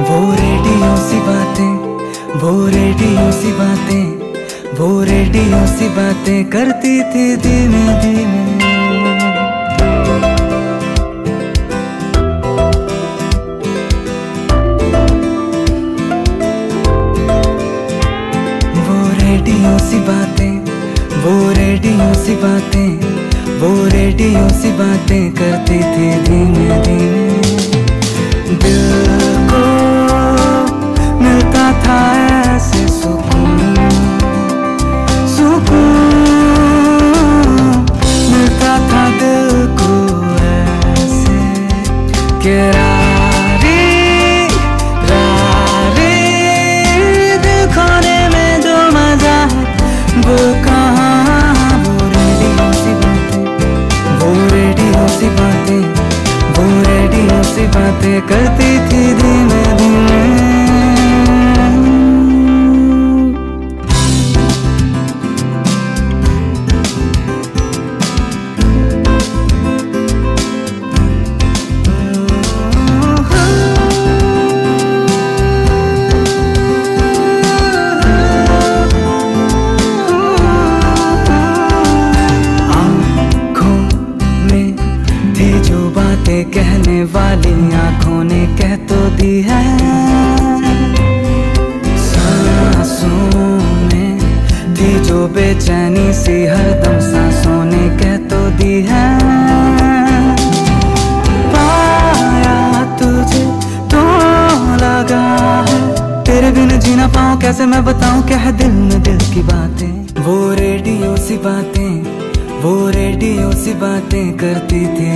वो रेडियो सी बातें, वो रेडियो सी बातें करती थी धीमे धीमे। वो रेडियो सी बातें, वो रेडियो सी बातें, वो रेडियो सी बातें करती थी धीमे धीमे। कि रारी रारी दिल खोने में जो मज़ा है वो कहाँ वो रेडियो बातें बातें बातें करती थी धीमे धीमे कहने वाली आँखों ने कह तो दी है। सांसों में थी जो बेचैनी सी हरदम सांसों ने कह तो दी है। पाया तुझे तो लगा है। तेरे बिन जीना पाऊँ कैसे मैं बताऊँ क्या है दिल में दिल की बातें? वो रेडियो सी बातें, वो रेडियो सी बातें करती थी